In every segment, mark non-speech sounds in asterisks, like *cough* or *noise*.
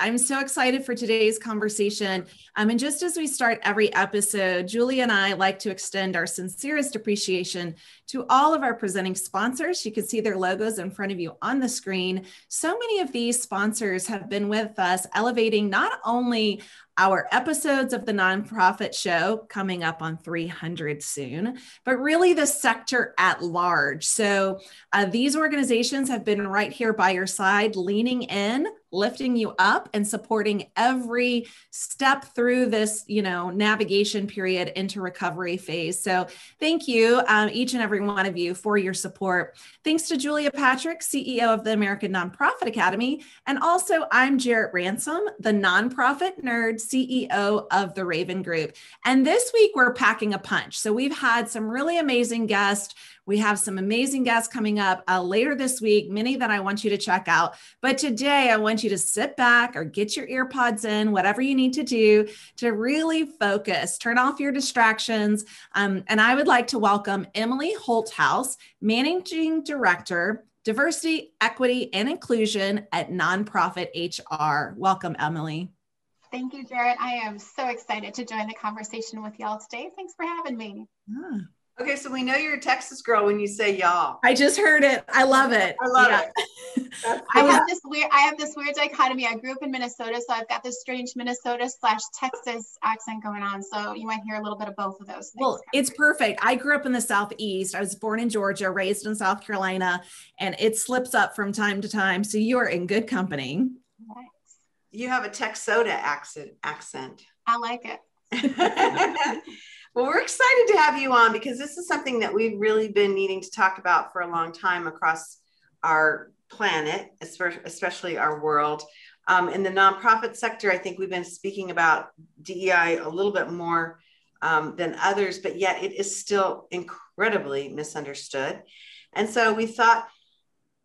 I'm so excited for today's conversation. Um, and just as we start every episode, Julie and I like to extend our sincerest appreciation to all of our presenting sponsors. You can see their logos in front of you on the screen. So many of these sponsors have been with us, elevating not only our episodes of the nonprofit show coming up on 300 soon, but really the sector at large. So uh, these organizations have been right here by your side, leaning in lifting you up and supporting every step through this you know navigation period into recovery phase so thank you um, each and every one of you for your support thanks to julia patrick ceo of the american nonprofit academy and also i'm jarrett ransom the nonprofit nerd ceo of the raven group and this week we're packing a punch so we've had some really amazing guests we have some amazing guests coming up uh, later this week, many that I want you to check out. But today, I want you to sit back or get your earpods in, whatever you need to do to really focus, turn off your distractions. Um, and I would like to welcome Emily Holthaus, Managing Director. Diversity, Equity, and Inclusion at Nonprofit HR. Welcome, Emily. Thank you, Jarrett. I am so excited to join the conversation with y'all today. Thanks for having me. Yeah. Okay, so we know you're a Texas girl when you say y'all. I just heard it. I love it. I love yeah. *laughs* it. I have this weird. I have this weird dichotomy. I grew up in Minnesota, so I've got this strange Minnesota slash Texas accent going on. So you might hear a little bit of both of those. Things. Well, it's perfect. I grew up in the southeast. I was born in Georgia, raised in South Carolina, and it slips up from time to time. So you are in good company. You have a Texota accent. Accent. I like it. *laughs* Well, we're excited to have you on because this is something that we've really been needing to talk about for a long time across our planet, especially our world. Um, in the nonprofit sector, I think we've been speaking about DEI a little bit more um, than others, but yet it is still incredibly misunderstood. And so we thought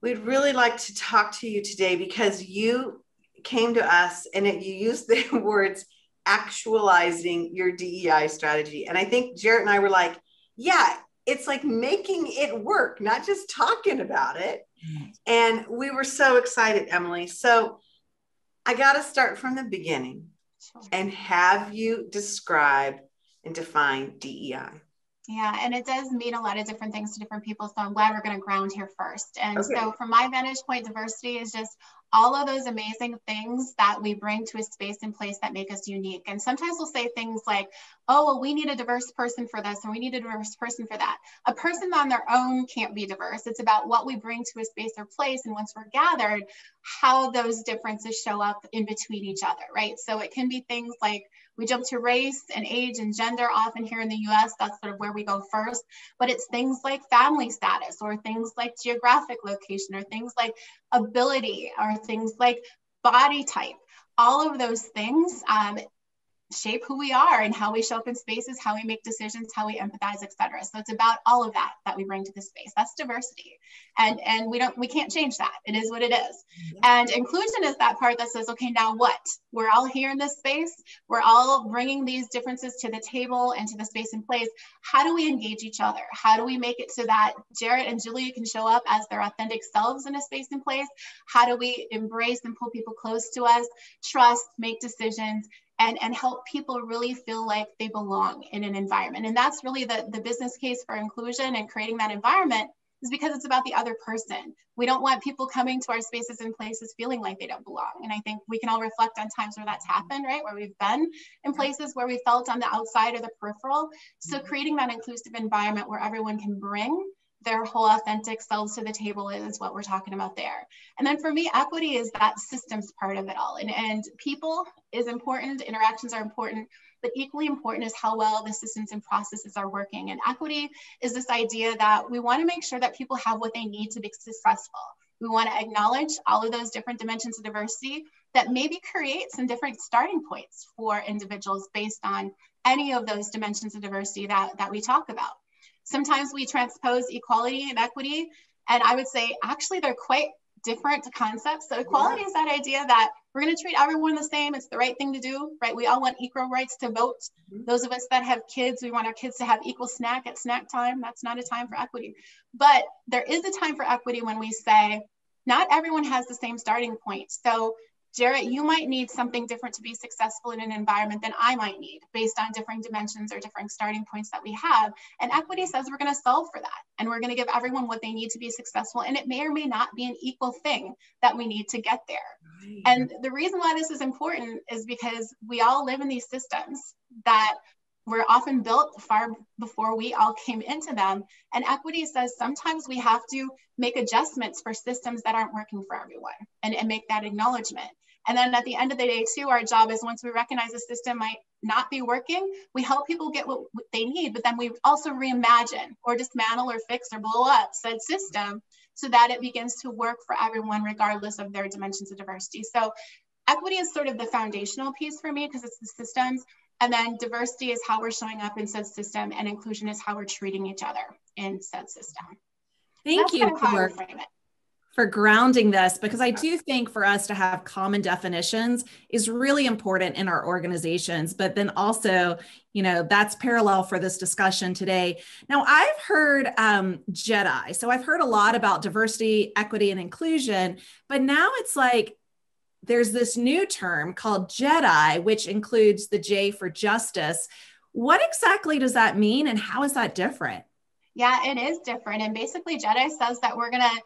we'd really like to talk to you today because you came to us and it, you used the *laughs* words actualizing your DEI strategy. And I think Jarrett and I were like, yeah, it's like making it work, not just talking about it. Mm. And we were so excited, Emily. So I got to start from the beginning and have you describe and define DEI. Yeah, and it does mean a lot of different things to different people. So I'm glad we're going to ground here first. And okay. so, from my vantage point, diversity is just all of those amazing things that we bring to a space and place that make us unique. And sometimes we'll say things like, oh, well, we need a diverse person for this, and we need a diverse person for that. A person on their own can't be diverse. It's about what we bring to a space or place. And once we're gathered, how those differences show up in between each other, right? So it can be things like, we jump to race and age and gender often here in the US. That's sort of where we go first. But it's things like family status or things like geographic location or things like ability or things like body type. All of those things um, shape who we are and how we show up in spaces, how we make decisions, how we empathize, etc. So it's about all of that that we bring to the space. That's diversity, and and we don't we can't change that. It is what it is. And inclusion is that part that says, okay, now what? We're all here in this space. We're all bringing these differences to the table and to the space and place. How do we engage each other? How do we make it so that Jarrett and Julia can show up as their authentic selves in a space and place? How do we embrace and pull people close to us, trust, make decisions, and, and help people really feel like they belong in an environment. And that's really the, the business case for inclusion and creating that environment is because it's about the other person. We don't want people coming to our spaces and places feeling like they don't belong. And I think we can all reflect on times where that's happened, right? Where we've been in places where we felt on the outside or the peripheral. So creating that inclusive environment where everyone can bring their whole authentic selves to the table is what we're talking about there. And then for me, equity is that systems part of it all. And, and people is important, interactions are important, but equally important is how well the systems and processes are working. And equity is this idea that we want to make sure that people have what they need to be successful. We want to acknowledge all of those different dimensions of diversity that maybe create some different starting points for individuals based on any of those dimensions of diversity that, that we talk about. Sometimes we transpose equality and equity, and I would say actually they're quite different concepts. So equality yeah. is that idea that we're going to treat everyone the same. It's the right thing to do, right? We all want equal rights to vote. Mm-hmm. Those of us that have kids, we want our kids to have equal snack at snack time. That's not a time for equity. But there is a time for equity when we say not everyone has the same starting point. So Jarrett, you might need something different to be successful in an environment than I might need based on different dimensions or different starting points that we have. And equity says we're going to solve for that and we're going to give everyone what they need to be successful. And it may or may not be an equal thing that we need to get there. Right. And the reason why this is important is because we all live in these systems that were often built far before we all came into them. And equity says sometimes we have to make adjustments for systems that aren't working for everyone and, and make that acknowledgement. And then at the end of the day, too, our job is once we recognize the system might not be working, we help people get what they need, but then we also reimagine or dismantle or fix or blow up said system so that it begins to work for everyone, regardless of their dimensions of diversity. So equity is sort of the foundational piece for me because it's the systems. And then diversity is how we're showing up in said system, and inclusion is how we're treating each other in said system. Thank That's you for, for grounding this because I do think for us to have common definitions is really important in our organizations, but then also, you know, that's parallel for this discussion today. Now, I've heard um, JEDI, so I've heard a lot about diversity, equity, and inclusion, but now it's like there's this new term called JEDI, which includes the J for justice. What exactly does that mean and how is that different? Yeah, it is different. And basically, JEDI says that we're going to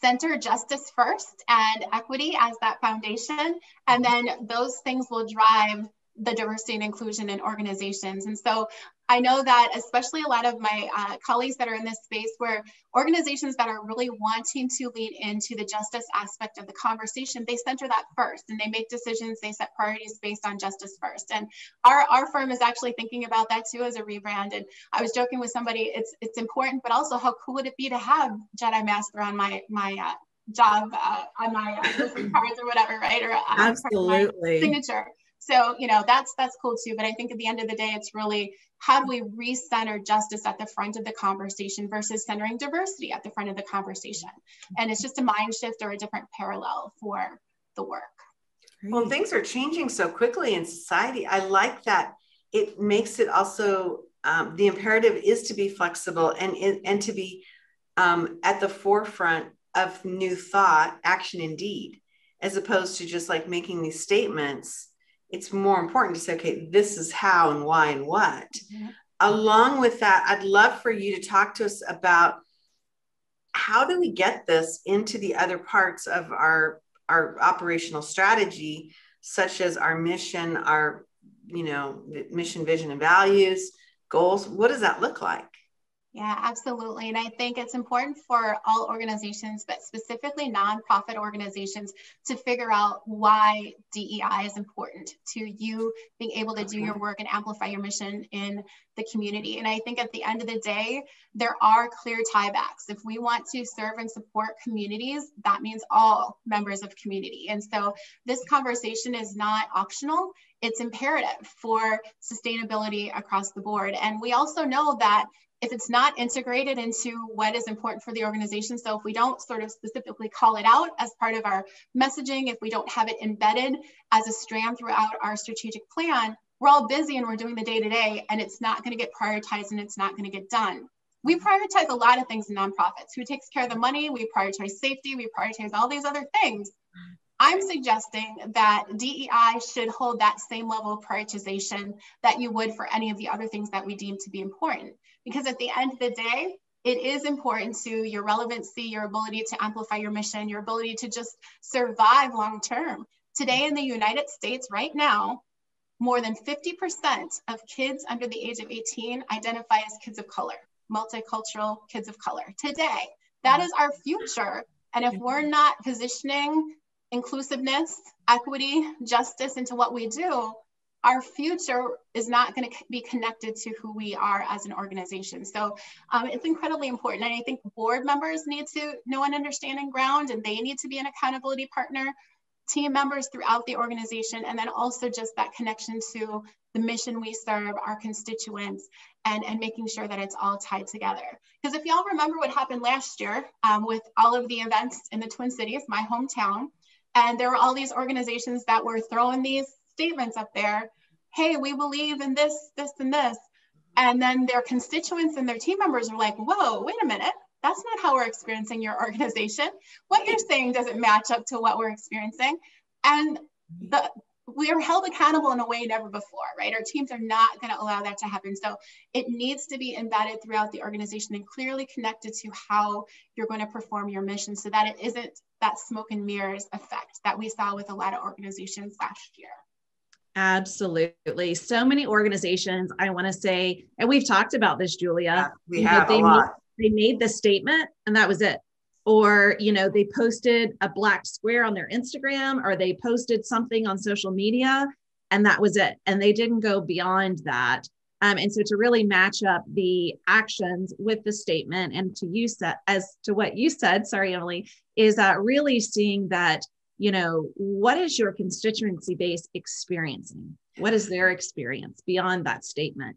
center justice first and equity as that foundation. And then those things will drive the diversity and inclusion in organizations. And so I know that especially a lot of my uh, colleagues that are in this space where organizations that are really wanting to lean into the justice aspect of the conversation, they center that first and they make decisions, they set priorities based on justice first. And our, our firm is actually thinking about that too as a rebrand. And I was joking with somebody, it's it's important, but also how cool would it be to have JEDI Master on my, my uh, job uh, on my uh, cards or whatever, right? Or uh, absolutely signature. So, you know, that's that's cool too. But I think at the end of the day, it's really how do we recenter justice at the front of the conversation versus centering diversity at the front of the conversation? And it's just a mind shift or a different parallel for the work. Well, things are changing so quickly in society. I like that it makes it also um, the imperative is to be flexible and and to be um, at the forefront of new thought, action, and deed, as opposed to just like making these statements it's more important to say, okay, this is how and why and what. Mm-hmm. Along with that, I'd love for you to talk to us about how do we get this into the other parts of our our operational strategy, such as our mission, our you know mission, vision, and values, goals. What does that look like? Yeah, absolutely. And I think it's important for all organizations, but specifically nonprofit organizations, to figure out why DEI is important to you being able to do your work and amplify your mission in the community. And I think at the end of the day, there are clear tiebacks. If we want to serve and support communities, that means all members of community. And so this conversation is not optional it's imperative for sustainability across the board. And we also know that if it's not integrated into what is important for the organization, so if we don't sort of specifically call it out as part of our messaging, if we don't have it embedded as a strand throughout our strategic plan, we're all busy and we're doing the day to day, and it's not going to get prioritized and it's not going to get done. We prioritize a lot of things in nonprofits. Who takes care of the money? We prioritize safety. We prioritize all these other things. I'm suggesting that DEI should hold that same level of prioritization that you would for any of the other things that we deem to be important. Because at the end of the day, it is important to your relevancy, your ability to amplify your mission, your ability to just survive long term. Today in the United States, right now, more than 50% of kids under the age of 18 identify as kids of color, multicultural kids of color. Today, that is our future. And if we're not positioning inclusiveness, equity, justice into what we do, our future is not going to be connected to who we are as an organization. So um, it's incredibly important. And I think board members need to know and understand and ground, and they need to be an accountability partner, team members throughout the organization, and then also just that connection to the mission we serve, our constituents, and, and making sure that it's all tied together. Because if y'all remember what happened last year um, with all of the events in the Twin Cities, my hometown, and there were all these organizations that were throwing these statements up there. Hey, we believe in this, this, and this. And then their constituents and their team members are like, whoa, wait a minute. That's not how we're experiencing your organization. What you're saying doesn't match up to what we're experiencing. And the we are held accountable in a way never before, right? Our teams are not going to allow that to happen. So it needs to be embedded throughout the organization and clearly connected to how you're going to perform your mission so that it isn't that smoke and mirrors effect that we saw with a lot of organizations last year. Absolutely. So many organizations, I want to say, and we've talked about this, Julia. Yeah, we have they a lot. Made, they made the statement and that was it or you know they posted a black square on their instagram or they posted something on social media and that was it and they didn't go beyond that um, and so to really match up the actions with the statement and to use that as to what you said sorry emily is uh, really seeing that you know what is your constituency base experiencing what is their experience beyond that statement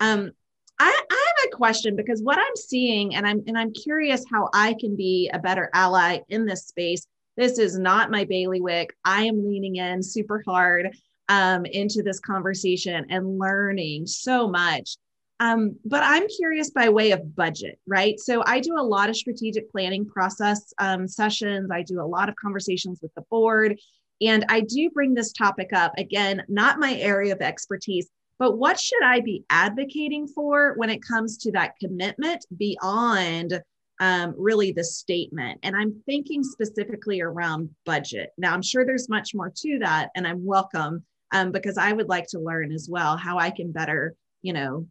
um, I, I have a question because what I'm seeing, and I'm and I'm curious how I can be a better ally in this space. This is not my bailiwick. I am leaning in super hard um, into this conversation and learning so much. Um, but I'm curious by way of budget, right? So I do a lot of strategic planning process um, sessions. I do a lot of conversations with the board. And I do bring this topic up again, not my area of expertise, but what should I be advocating for when it comes to that commitment beyond um, really the statement? And I'm thinking specifically around budget. Now, I'm sure there's much more to that, and I'm welcome um, because I would like to learn as well how I can better, you know,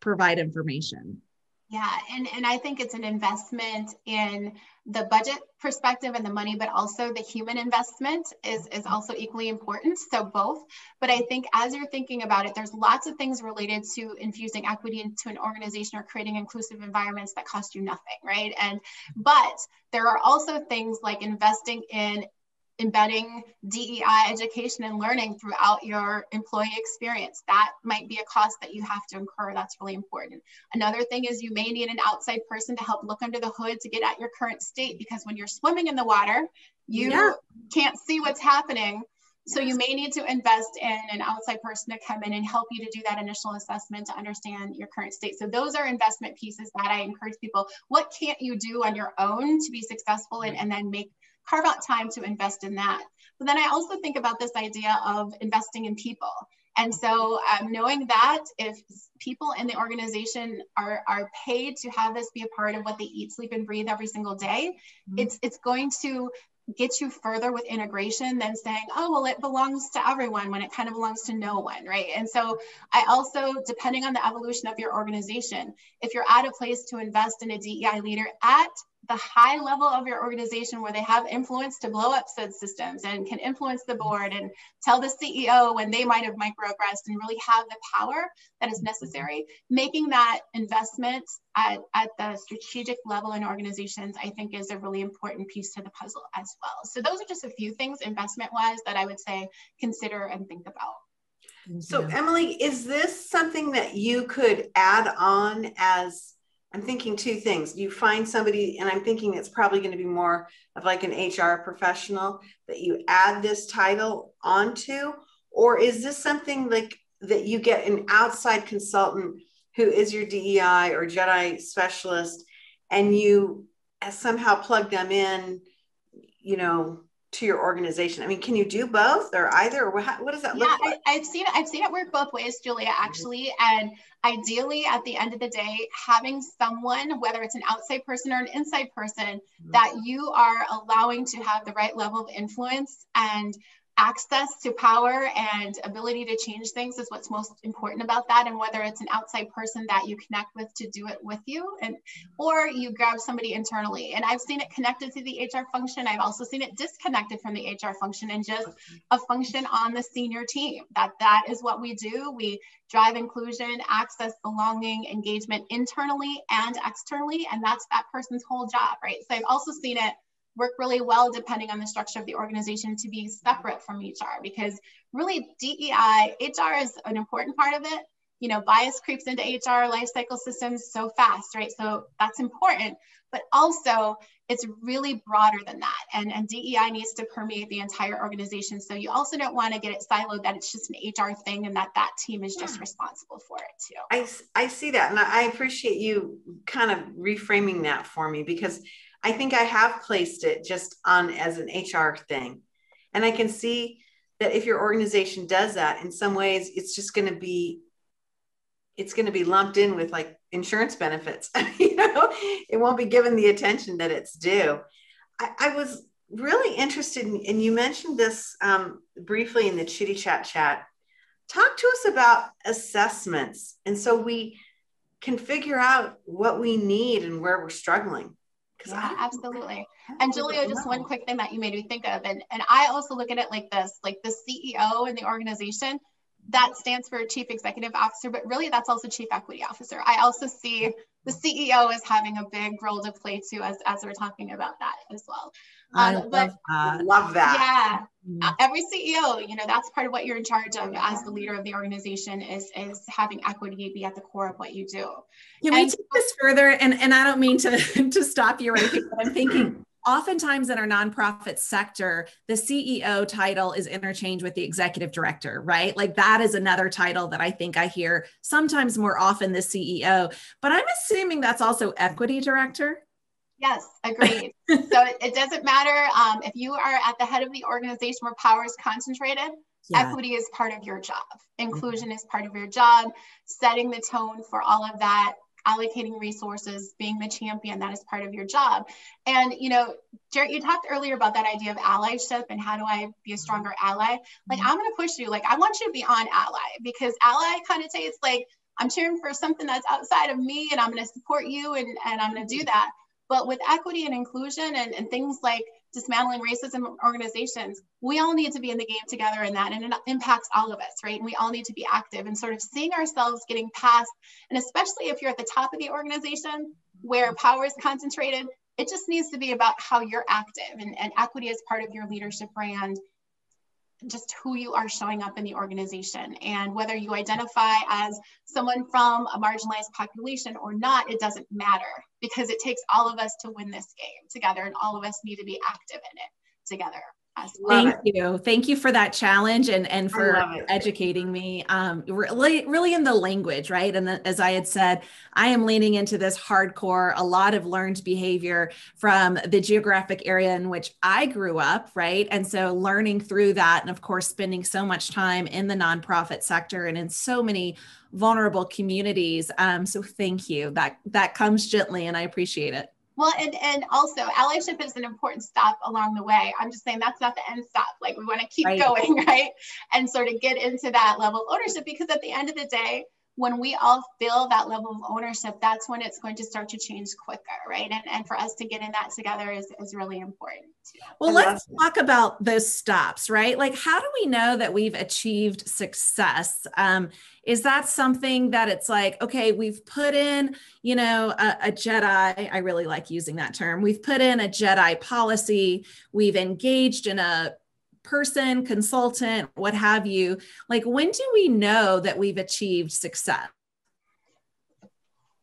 provide information. Yeah, and, and I think it's an investment in the budget perspective and the money, but also the human investment is, is also equally important. So both. But I think as you're thinking about it, there's lots of things related to infusing equity into an organization or creating inclusive environments that cost you nothing, right? And but there are also things like investing in embedding DEI education and learning throughout your employee experience. That might be a cost that you have to incur. That's really important. Another thing is you may need an outside person to help look under the hood to get at your current state because when you're swimming in the water, you yeah. can't see what's happening. So you may need to invest in an outside person to come in and help you to do that initial assessment to understand your current state. So those are investment pieces that I encourage people. What can't you do on your own to be successful and, and then make carve out time to invest in that. But then I also think about this idea of investing in people. And so um, knowing that if people in the organization are, are paid to have this be a part of what they eat, sleep, and breathe every single day, mm-hmm. it's, it's going to get you further with integration than saying, oh, well, it belongs to everyone when it kind of belongs to no one, right? And so I also, depending on the evolution of your organization, if you're at a place to invest in a DEI leader at the high level of your organization where they have influence to blow up said systems and can influence the board and tell the CEO when they might have microaggressed and really have the power that is necessary. Making that investment at, at the strategic level in organizations, I think is a really important piece to the puzzle as well. So those are just a few things investment wise that I would say consider and think about. So Emily, is this something that you could add on as I'm thinking two things. You find somebody, and I'm thinking it's probably going to be more of like an HR professional that you add this title onto, or is this something like that you get an outside consultant who is your DEI or JEDI specialist, and you somehow plug them in, you know, to your organization? I mean, can you do both or either? Or what, what does that look yeah, like? I, have seen. I've seen it work both ways, Julia, actually. And ideally, at the end of the day, having someone, whether it's an outside person or an inside person, mm-hmm. that you are allowing to have the right level of influence and access to power and ability to change things is what's most important about that. And whether it's an outside person that you connect with to do it with you and or you grab somebody internally. And i've seen it connected to the hr function. I've also seen it disconnected from the hr function and just a function on the senior team. That that is what we do. We drive inclusion access belonging engagement internally and externally. And that's that person's whole job right? So i've also seen it work really well depending on the structure of the organization to be separate from HR because really DEI, HR is an important part of it. You know, bias creeps into HR life cycle systems so fast, right? So that's important, but also it's really broader than that. And, and DEI needs to permeate the entire organization. So you also don't want to get it siloed that it's just an HR thing and that that team is just responsible for it too. I, I see that. And I appreciate you kind of reframing that for me because I think I have placed it just on as an HR thing. And I can see that if your organization does that, in some ways, it's just going to be it's going to be lumped in with like insurance benefits. *laughs* you know, it won't be given the attention that it's due. I, I was really interested in, and you mentioned this um, briefly in the Chitty Chat chat. Talk to us about assessments. And so we can figure out what we need and where we're struggling. Yeah, absolutely. And Julia, just one quick thing that you made me think of, and, and I also look at it like this, like the CEO in the organization, that stands for chief executive officer, but really that's also chief equity officer. I also see the CEO as having a big role to play too, as, as we're talking about that as well. Um, I but that. love that. Yeah, mm-hmm. every CEO, you know, that's part of what you're in charge of as the leader of the organization is is having equity be at the core of what you do. Can and, we take this further? And and I don't mean to *laughs* to stop you right here, but I'm thinking *clears throat* oftentimes in our nonprofit sector, the CEO title is interchanged with the executive director, right? Like that is another title that I think I hear sometimes more often the CEO, but I'm assuming that's also equity director. Yes, agreed. so it, it, doesn't matter um, if you are at the head of the organization where power is concentrated. Yeah. Equity is part of your job. Inclusion mm-hmm. is part of your job. Setting the tone for all of that allocating resources, being the champion, that is part of your job. And, you know, Jarrett, you talked earlier about that idea of allyship and how do I be a stronger ally? Like, I'm going to push you. Like, I want you to be on ally because ally kind of connotates like, I'm cheering for something that's outside of me and I'm going to support you and, and I'm going to do that. But with equity and inclusion and, and things like dismantling racism organizations, we all need to be in the game together in that. And it impacts all of us, right? And we all need to be active and sort of seeing ourselves getting past, and especially if you're at the top of the organization where power is concentrated, it just needs to be about how you're active and, and equity is part of your leadership brand just who you are showing up in the organization. And whether you identify as someone from a marginalized population or not it doesn't matter because it takes all of us to win this game together and all of us need to be active in it together Thank it. you. Thank you for that challenge and, and for educating me. Um, really, really in the language, right? And the, as I had said, I am leaning into this hardcore, a lot of learned behavior from the geographic area in which I grew up, right? And so learning through that, and of course, spending so much time in the nonprofit sector and in so many vulnerable communities. Um, so thank you. That that comes gently, and I appreciate it. Well, and, and also allyship is an important stop along the way. I'm just saying that's not the end stop. Like we want to keep right. going, *laughs* right? And sort of get into that level of ownership because at the end of the day, when we all feel that level of ownership, that's when it's going to start to change quicker, right? And, and for us to get in that together is, is really important. Well, let's talk about those stops, right? Like, how do we know that we've achieved success? Um, is that something that it's like, okay, we've put in, you know, a, a Jedi, I really like using that term. We've put in a Jedi policy, we've engaged in a person, consultant, what have you, like when do we know that we've achieved success?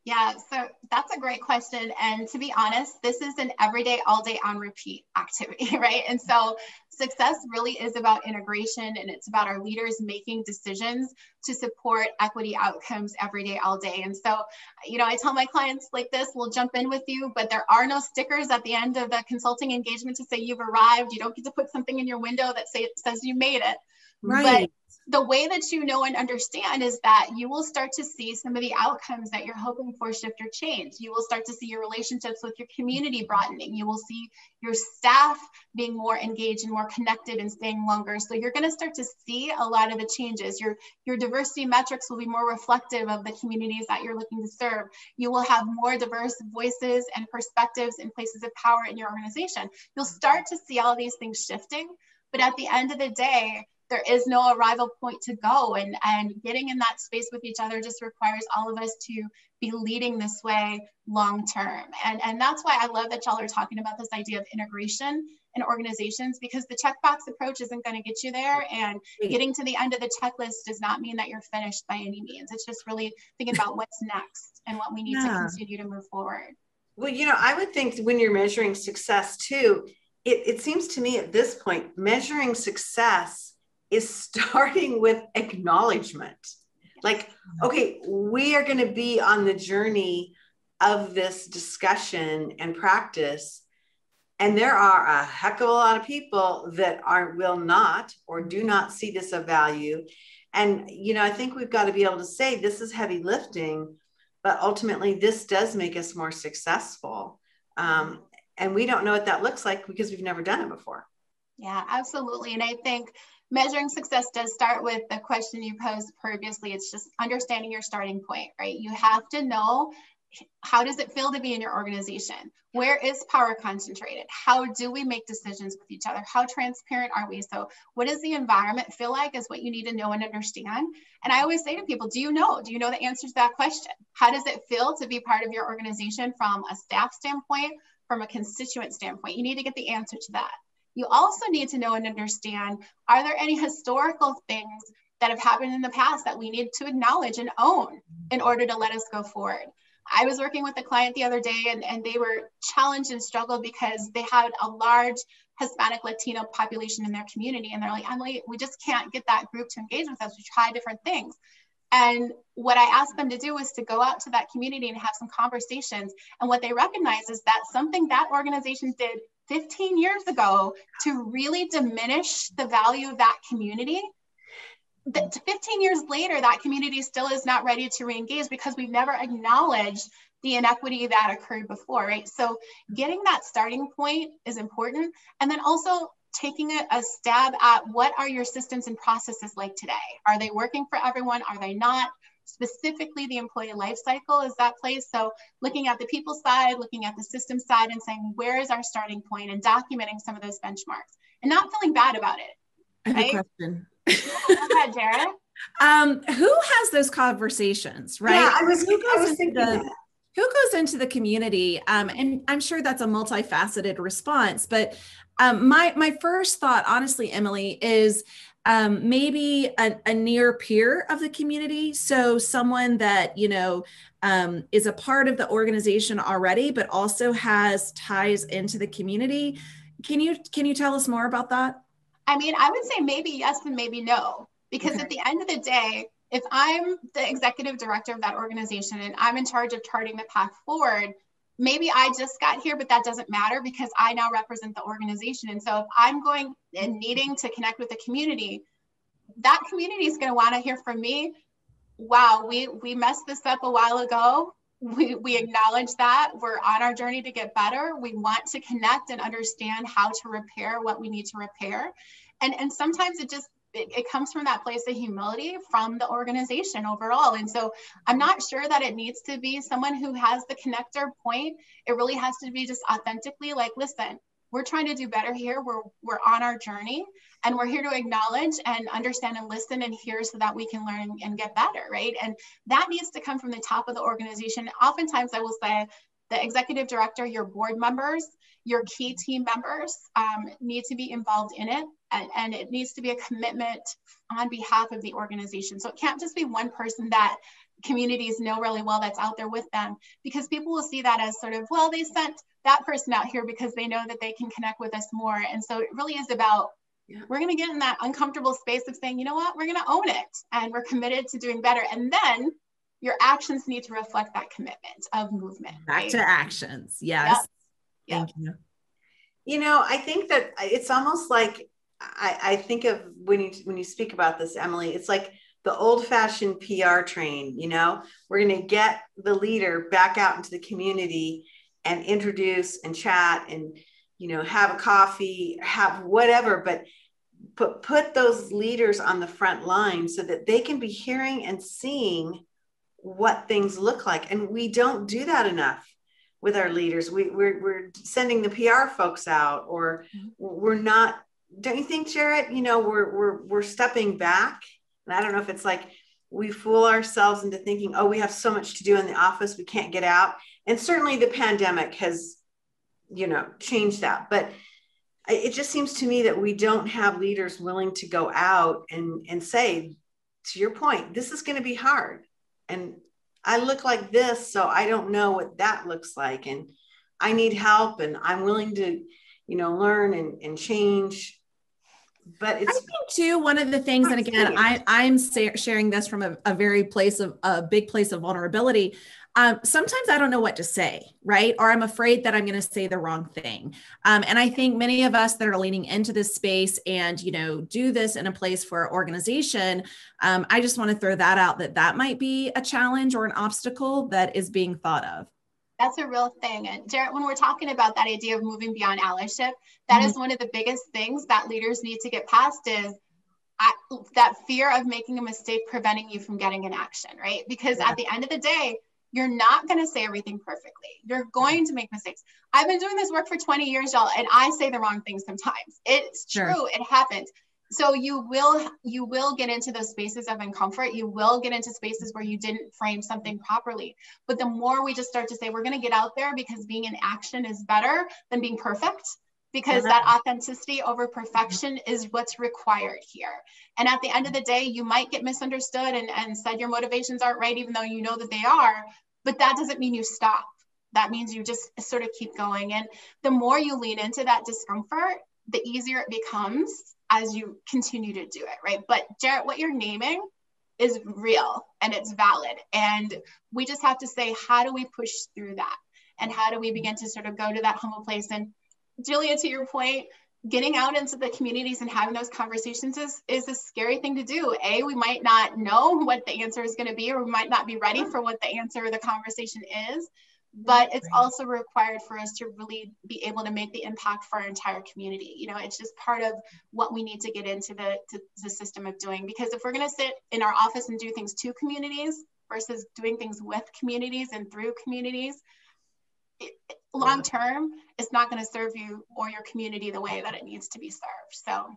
Yeah, so that's a great question. And to be honest, this is an everyday, all day on repeat activity, *laughs* right? And so success really is about integration and it's about our leaders making decisions to support equity outcomes every day, all day. And so, you know, I tell my clients like this, we'll jump in with you, but there are no stickers at the end of the consulting engagement to say you've arrived. You don't get to put something in your window that say, says you made it. Right. But the way that you know and understand is that you will start to see some of the outcomes that you're hoping for shift or change. You will start to see your relationships with your community broadening. You will see your staff being more engaged and more connected and staying longer. So you're going to start to see a lot of the changes. Your, your diversity metrics will be more reflective of the communities that you're looking to serve. You will have more diverse voices and perspectives in places of power in your organization. You'll start to see all these things shifting. But at the end of the day, there is no arrival point to go. And and getting in that space with each other just requires all of us to be leading this way long term. And and that's why i love that y'all are talking about this idea of integration in organizations because the checkbox approach isn't going to get you there. And getting to the end of the checklist does not mean that you're finished by any means. It's just really thinking about what's next and what we need yeah. to continue to move forward. Well you know i would think when you're measuring success too it, it seems to me at this point measuring success is starting with acknowledgement. Like, okay, we are going to be on the journey of this discussion and practice. And there are a heck of a lot of people that are will not or do not see this of value. And you know, I think we've got to be able to say this is heavy lifting, but ultimately this does make us more successful. Um, and we don't know what that looks like because we've never done it before. Yeah, absolutely. And I think measuring success does start with the question you posed previously. It's just understanding your starting point, right? You have to know how does it feel to be in your organization? Where is power concentrated? How do we make decisions with each other? How transparent are we? So, what does the environment feel like is what you need to know and understand. And I always say to people, do you know? Do you know the answer to that question? How does it feel to be part of your organization from a staff standpoint, from a constituent standpoint? You need to get the answer to that. You also need to know and understand are there any historical things that have happened in the past that we need to acknowledge and own in order to let us go forward? I was working with a client the other day and, and they were challenged and struggled because they had a large Hispanic Latino population in their community. And they're like, Emily, we just can't get that group to engage with us. We try different things. And what I asked them to do was to go out to that community and have some conversations. And what they recognize is that something that organization did 15 years ago to really diminish the value of that community that 15 years later that community still is not ready to re-engage because we've never acknowledged the inequity that occurred before right? So getting that starting point is important. And then also taking a, a stab at what are your systems and processes like today? Are they working for everyone? Are they not specifically the employee life cycle is that place. So looking at the people side, looking at the system side and saying, where is our starting point and documenting some of those benchmarks and not feeling bad about it. I have right? a question. Go ahead, Jarrett. *laughs* Um, who has those conversations, right? Yeah, I was, who goes I was thinking the, that. Who goes into the community? Um, and I'm sure that's a multifaceted response, but um, my my first thought, honestly, Emily, is um, maybe a, a, near peer of the community. So someone that, you know, um, is a part of the organization already, but also has ties into the community. Can you, can you tell us more about that? I mean, I would say maybe yes and maybe no, because okay. at the end of the day, if I'm the executive director of that organization and I'm in charge of charting the path forward, maybe I just got here, but that doesn't matter because I now represent the organization. And so if I'm going and needing to connect with the community, that community is going to want to hear from me. Wow, we we messed this up a while ago. We, we acknowledge that we're on our journey to get better. We want to connect and understand how to repair what we need to repair. And, and sometimes it just it, it, comes from that place of humility from the organization overall. And so I'm not sure that it needs to be someone who has the connector point. It really has to be just authentically like, listen, we're trying to do better here. We're, we're on our journey and we're here to acknowledge and understand and listen and hear so that we can learn and get better, right? And that needs to come from the top of the organization. Oftentimes I will say, the executive director, your board members, your key team members um, need to be involved in it and, and, it needs to be a commitment on behalf of the organization. So it can't just be one person that communities know really well that's out there with them because people will see that as sort of, well, they sent that person out here because they know that they can connect with us more. And so it really is about yeah. we're going to get in that uncomfortable space of saying, you know what, we're going to own it and we're committed to doing better. And then your actions need to reflect that commitment of movement. Back right? to actions. Yes. Yep. Thank you. You know, I think that it's almost like I, I think of when you when you speak about this, Emily, it's like the old-fashioned PR train, you know, we're going to get the leader back out into the community and introduce and chat and you know have a coffee have whatever but put put those leaders on the front line so that they can be hearing and seeing what things look like. And we don't do that enough with our leaders. We, we're, we're sending the PR folks out, or mm-hmm. we're not. Don't you think, Jarrett? You know, we're, we're, we're stepping back. And I don't know if it's like we fool ourselves into thinking, oh, we have so much to do in the office, we can't get out. And certainly the pandemic has, you know, changed that. But it just seems to me that we don't have leaders willing to go out and, and say, to your point, this is going to be hard and I look like this, so I don't know what that looks like. And I need help and I'm willing to, you know, learn and, and change. but it's I think too one of the things, and again, I I'm sharing this from a, a very place of a big place of vulnerability. Um, sometimes I don't know what to say, right? Or I'm afraid that I'm going to say the wrong thing. Um, and I think many of us that are leaning into this space and you know do this in a place for organization, um, I just want to throw that out that that might be a challenge or an obstacle that is being thought of. That's a real thing. And Jarrett, when we're talking about that idea of moving beyond allyship, that mm-hmm. is one of the biggest things that leaders need to get past is that fear of making a mistake preventing you from getting an action, right? Because yeah. at the end of the day, you're not going to say everything perfectly. You're going to make mistakes. I've been doing this work for 20 years, y'all, and I say the wrong things sometimes. It's sure. true. It happens. So you will you will get into those spaces of uncomfort. You will get into spaces where you didn't frame something properly. But the more we just start to say we're going to get out there because being in action is better than being perfect because that authenticity over perfection is what's required here. And at the end of the day, you might get misunderstood and, and said your motivations aren't right, even though you know that they are, but that doesn't mean you stop. That means you just sort of keep going. And the more you lean into that discomfort, the easier it becomes as you continue to do it, right? But Jarrett, what you're naming is real and it's valid. And we just have to say, how do we push through that? And how do we begin to sort of go to that humble place? And Julia, to your point, getting out into the communities and having those conversations is, is a scary thing to do. A, we might not know what the answer is going to be, or we might not be ready for what the answer or the conversation is. But it's also required for us to really be able to make the impact for our entire community. You know, it's just part of what we need to get into the, to the system of doing. Because if we're going to sit in our office and do things to communities versus doing things with communities and through communities, long term it's not going to serve you or your community the way that it needs to be served so.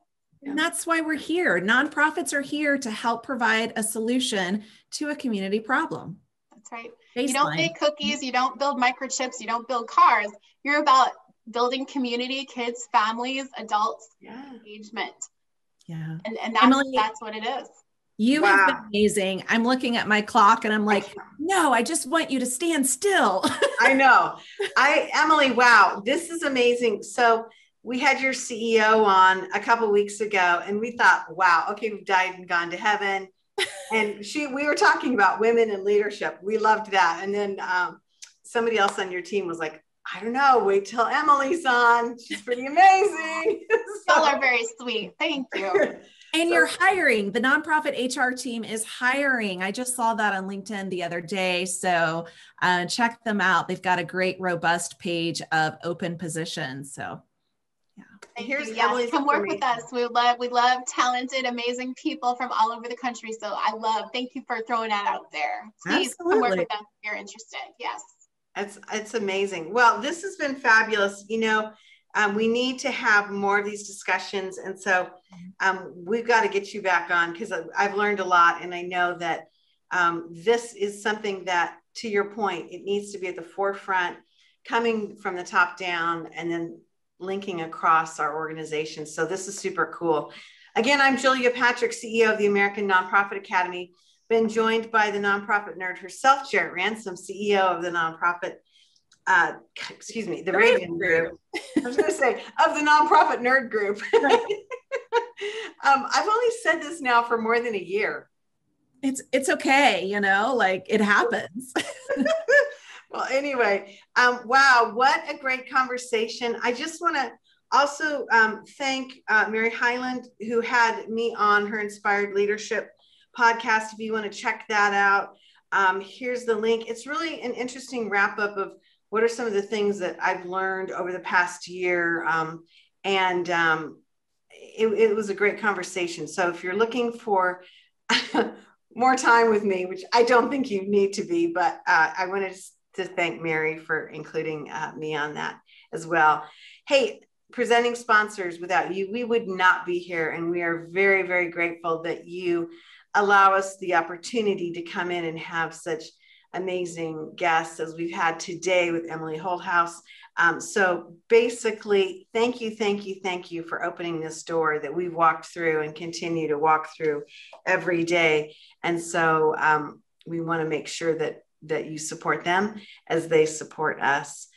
And that's why we're here. Nonprofits are here to help provide a solution to a community problem. That's right. Baseline. you don't make cookies you don't build microchips you don't build cars. You're about building community kids families adults yeah. engagement. Yeah. And, and that's, Emily, that's what it is you wow. have been amazing. I'm looking at my clock and I'm like, *laughs* no, I just want you to stand still. *laughs* I know. I Emily, wow, this is amazing. So we had your CEO on a couple weeks ago and we thought, wow, okay, we've died and gone to heaven. and she we were talking about women and leadership. We loved that. And then um, somebody else on your team was like, I don't know, wait till Emily's on. She's pretty amazing. *laughs* so, Y'all are very sweet. Thank you. And so, you're hiring. The nonprofit HR team is hiring. I just saw that on LinkedIn the other day. So uh, check them out. They've got a great, robust page of open positions. So yeah. Here's yes, come work with us. We love we love talented, amazing people from all over the country. So I love. Thank you for throwing that out there. Please Absolutely. come work with us if you're interested. Yes. It's it's amazing. Well, this has been fabulous. You know, um, we need to have more of these discussions. And so um, we've got to get you back on because I've learned a lot. And I know that um, this is something that, to your point, it needs to be at the forefront, coming from the top down and then linking across our organization. So this is super cool. Again, I'm Julia Patrick, CEO of the American Nonprofit Academy. Been joined by the nonprofit nerd herself, Jarrett Ransom, CEO of the nonprofit uh, excuse me, the Raven group. I was going to say of the nonprofit nerd group. *laughs* *laughs* um, I've only said this now for more than a year. It's it's okay, you know, like it happens. *laughs* well, anyway, um, wow, what a great conversation! I just want to also um, thank uh, Mary Hyland who had me on her Inspired Leadership podcast. If you want to check that out, um, here's the link. It's really an interesting wrap up of what are some of the things that I've learned over the past year? Um, and um, it, it, was a great conversation. So if you're looking for *laughs* more time with me, which I don't think you need to be, but uh, I wanted to thank Mary for including uh, me on that as well. Hey, presenting sponsors, without you, we would not be here. And we are very, very grateful that you allow us the opportunity to come in and have such amazing guests as we've had today with Emily Holthaus. Um, so basically, thank you, thank you, thank you for opening this door that we've walked through and continue to walk through every day. And so um, we want to make sure that that you support them as they support us.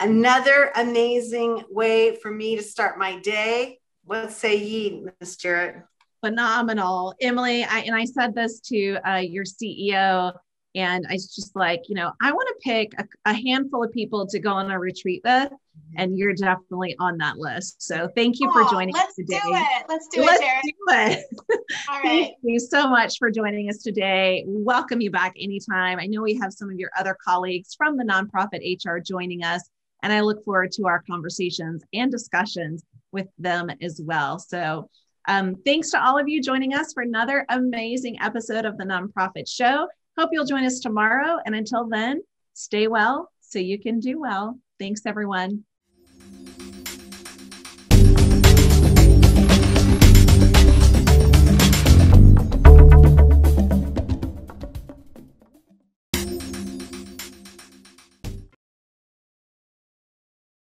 Another amazing way for me to start my day What say ye, Ms. Jarrett? Phenomenal. Emily, I, and I said this to uh, your CEO, and I was just like, you know, I want to pick a, a, handful of people to go on a retreat with, mm-hmm. and you're definitely on that list. So thank you for joining us today. Do it. Let's do let's it, Let's do it. *laughs* All right. thank you so much for joining us today. Welcome you back anytime. I know we have some of your other colleagues from the nonprofit HR joining us, and I look forward to our conversations and discussions with them as well. So um, thanks to all of you joining us for another amazing episode of the Nonprofit Show. Hope you'll join us tomorrow. And until then, stay well so you can do well. Thanks, everyone.